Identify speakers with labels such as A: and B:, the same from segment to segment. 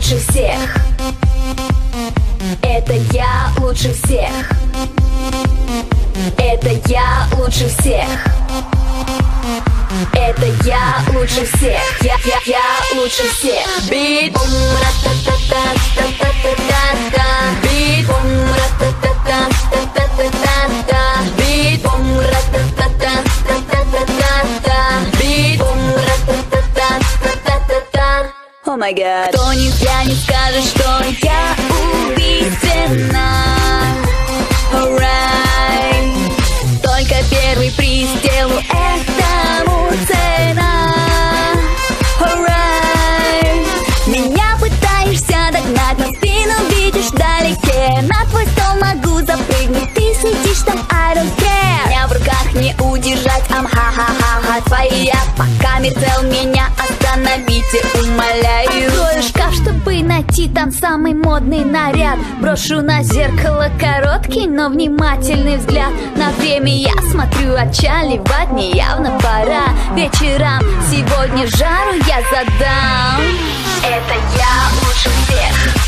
A: лучше всех. Это я лучше всех. Это я лучше всех. Это я лучше всех. Я, я, я лучше всех. Бит. Май гад. Кто не зря не скажет, что я убийственна. Alright. Только первый приз делу этому цена. Alright. Меня пытаешься догнать, но спину видишь вдалеке. На могу запрыгнуть, ты сидишь I don't care. Меня в руках не удержать, ам ха-ха-ха-ха. Твоя пока мерцел меня остановите, умоляю. Открою шкаф, чтобы найти там самый модный наряд. Брошу на зеркало короткий, но внимательный взгляд. На время я смотрю, отчаливать мне явно пора. Вечерам сегодня жару я задам. Это я лучше всех.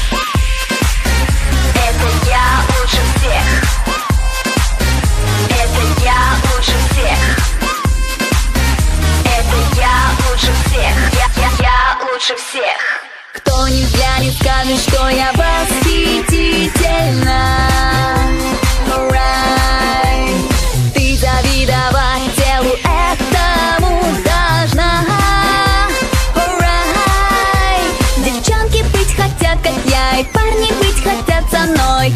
A: скажет, что я восхитительна Alright. Ты завидовать телу этому должна Alright. Девчонки быть хотят, как я, и парни быть хотят со мной